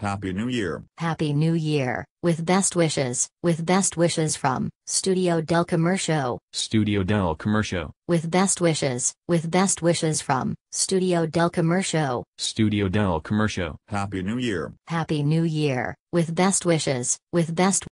Happy New Year. Happy New Year, with best wishes, with best wishes from Studio Del Commercio. Studio del Commercio. With best wishes, with best wishes from Studio Del Commercio. Studio del Commercio. Happy New Year. Happy New Year, with best wishes, with best